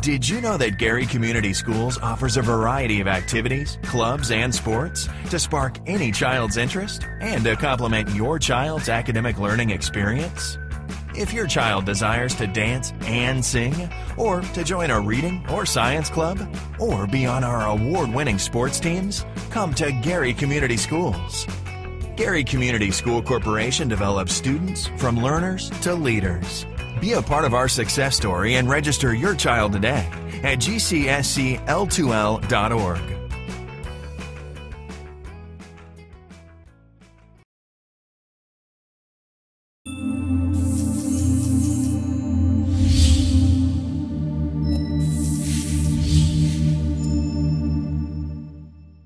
Did you know that Gary Community Schools offers a variety of activities, clubs, and sports to spark any child's interest and to complement your child's academic learning experience? If your child desires to dance and sing, or to join a reading or science club, or be on our award winning sports teams, come to Gary Community Schools. Gary Community School Corporation develops students from learners to leaders. Be a part of our success story and register your child today at gcscl2l.org.